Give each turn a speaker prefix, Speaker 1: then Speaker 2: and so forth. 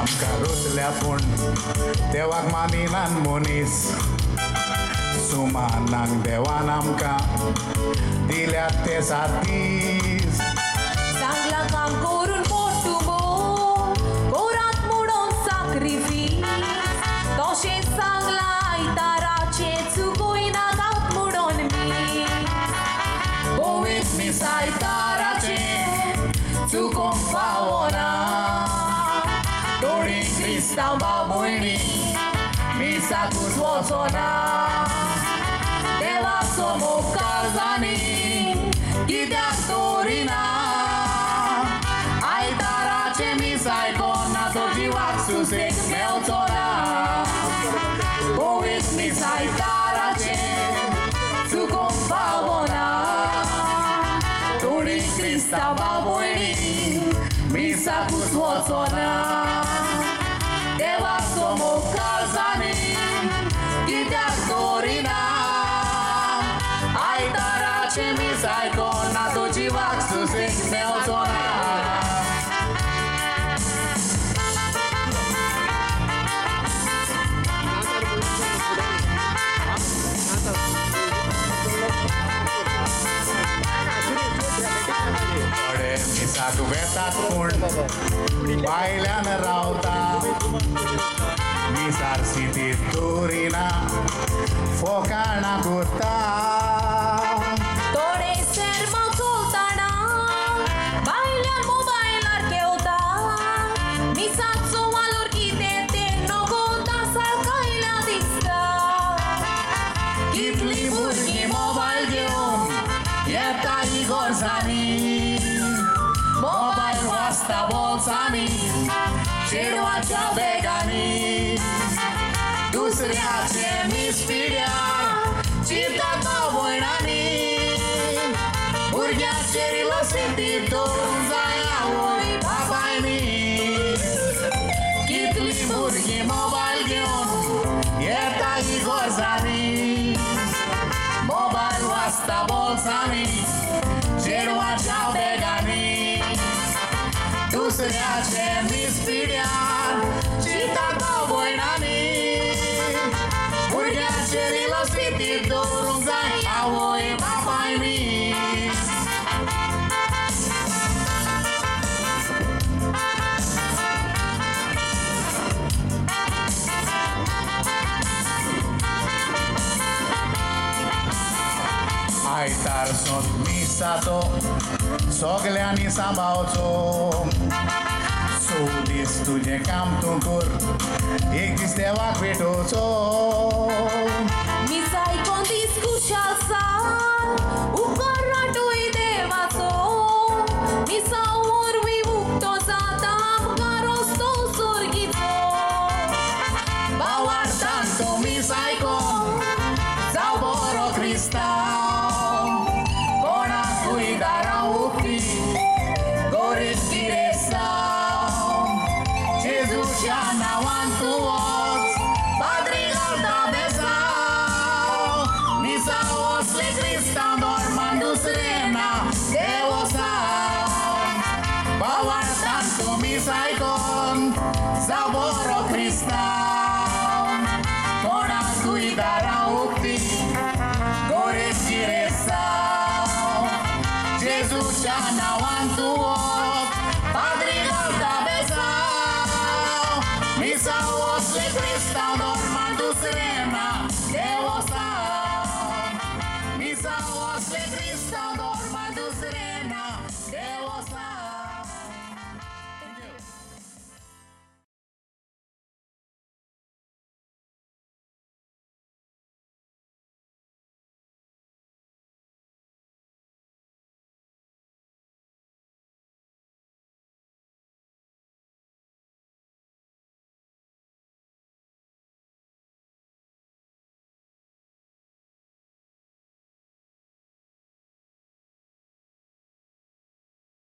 Speaker 1: am carosele apun Te wag mamilan munis. Suma nang dewan amka Dilate satis
Speaker 2: Sangla cam corul portumo Corat mudon sacrific Toșe sangla itarace Tsugoina gaut mudon mi Bowis mi saitarace Tsugon favorable samba
Speaker 1: muirim Misa guzozona
Speaker 2: Dela somo kazani Gidea storina Aitara
Speaker 1: ce mi sai kona
Speaker 2: Soji waksu se meltora Pois mi sai tara ce Su compavona Turi cristaba buini Misa guzozona
Speaker 1: तो जिवाक सुसेग मेवचोना थोडे मिसाक वेतात पूण भायल्यान रावता मिसार स्थितीत दवरिना फोकाणा कोता
Speaker 2: будемо
Speaker 1: вальдем, лепта и горцами, мобай хваста болцами, черва чалдегами. Дус ряче ми спиря, чита то войнани, бурня черила сити то заявой бабайни. Китли бурги мобай геон, лепта и горцами, hasta Bolsanis, quiero allá de Ganis. Tú serás de mis filial, chita no na ni, porque ayer Kajtar sunt misato, soglea ni sambaoco. Sudi studie cam tuncur, existeva quitoco.
Speaker 2: Mi sai con discussione
Speaker 1: sabor cristal Con cuidará uti Cores direção. Jesus já não antuou Padre da beção Missa o cristal